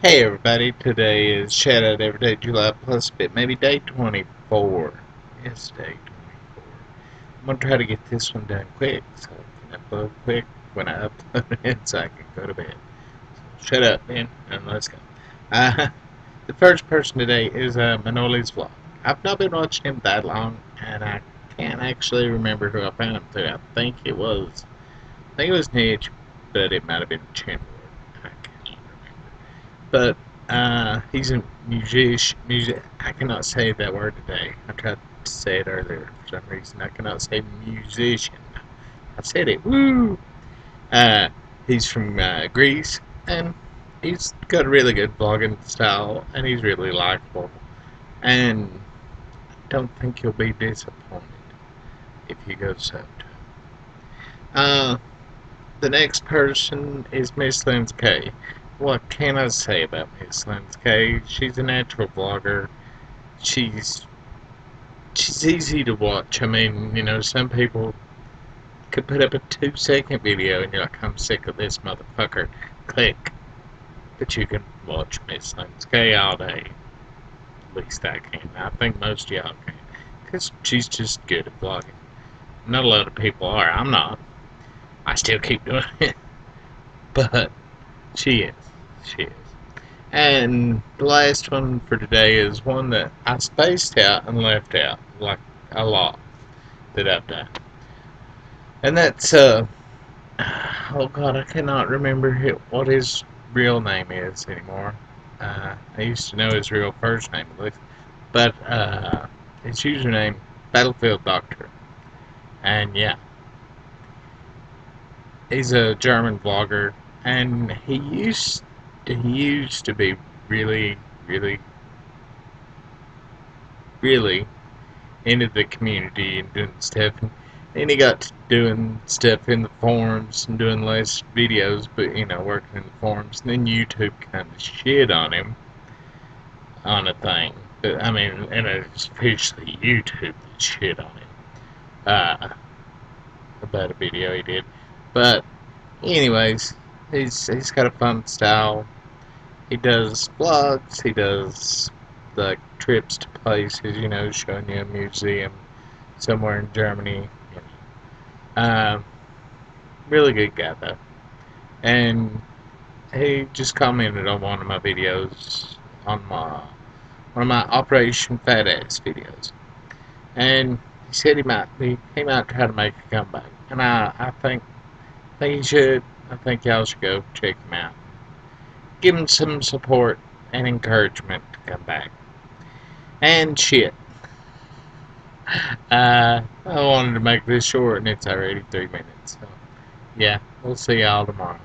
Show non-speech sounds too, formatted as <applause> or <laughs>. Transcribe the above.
Hey everybody, today is Shout Out Everyday July Plus Bit, maybe day 24. Yes, day 24. I'm gonna try to get this one done quick so I can upload quick when I upload <laughs> it so I can go to bed. So shut up then and let's go. Uh, <laughs> the first person today is uh, Manolis Vlog. I've not been watching him that long and I can't actually remember who I found him through. I think it was, I think it was Niche, but it might have been Chandler but uh, he's a musician. Music. I cannot say that word today. I tried to say it earlier for some reason. I cannot say musician. I said it. Woo! Uh, he's from uh, Greece, and he's got a really good vlogging style, and he's really likable. And I don't think you'll be disappointed if you go sub to him. Uh, the next person is Miss Lindsay what can I say about Miss Lindsay? She's a natural vlogger. She's she's easy to watch. I mean, you know, some people could put up a two second video and you're like, I'm sick of this motherfucker. Click. But you can watch Miss Lindsay all day. At least I can. I think most y'all can. Because she's just good at vlogging. Not a lot of people are. I'm not. I still keep doing it. <laughs> But she is. She is. And the last one for today is one that I spaced out and left out, like a lot that I've done. And that's, uh, oh god, I cannot remember what his real name is anymore. Uh, I used to know his real first name, at least. but, uh, his username, Battlefield Doktor. And yeah. He's a German vlogger, and he used he used to be really, really, really into the community and doing stuff. And he got to doing stuff in the forums and doing less videos, but you know, working in the forums. And then YouTube kind of shit on him on a thing. But I mean, and it's officially YouTube that shit on him uh, about a video he did. But, anyways, he's he's got a fun style he does vlogs, he does like trips to places, you know, showing you a museum somewhere in Germany. Um, really good guy though. And he just commented on one of my videos on my one of my Operation Fat Ass videos. And he said he might be he might try to make a comeback. And I, I think I think he should. I think y'all should go check him out give him some support and encouragement to come back. And shit. Uh, I wanted to make this short and it's already three minutes. So, yeah, we'll see y'all tomorrow.